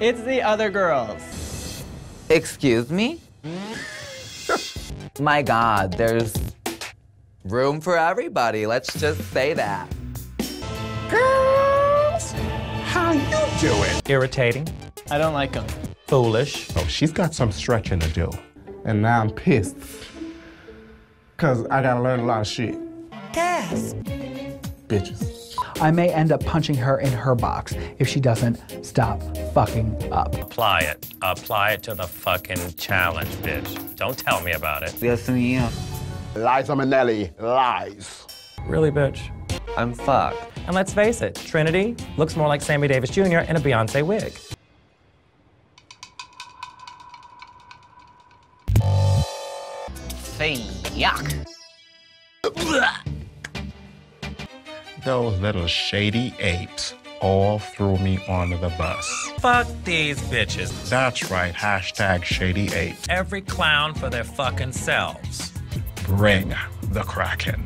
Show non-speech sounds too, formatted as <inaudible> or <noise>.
It's the other girls. Excuse me? <laughs> My God, there's room for everybody. Let's just say that. Girls, how you doing? Irritating, I don't like them. foolish, Oh, she's got some stretching to do. And now I'm pissed. Cause I gotta learn a lot of shit. Gasp. Bitches. I may end up punching her in her box if she doesn't stop fucking up. apply it. Apply it to the fucking challenge, bitch. Don't tell me about it. Yes, ma'am. Liza Minnelli, lies. Really, bitch? I'm fucked. And let's face it, Trinity looks more like Sammy Davis Jr. in a Beyonce wig. Yuck. Those little shady apes all threw me under the bus. Fuck these bitches. That's right, hashtag shady apes. Every clown for their fucking selves. Bring the Kraken.